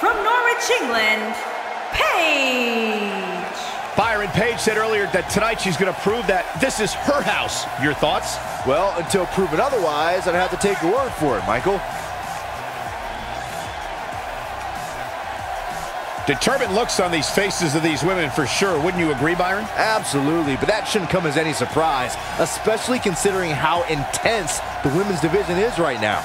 From Norwich, England, Paige. Byron Paige said earlier that tonight she's going to prove that this is her house. Your thoughts? Well, until proven otherwise, I'd have to take your word for it, Michael. Determined looks on these faces of these women for sure. Wouldn't you agree, Byron? Absolutely, but that shouldn't come as any surprise, especially considering how intense the women's division is right now.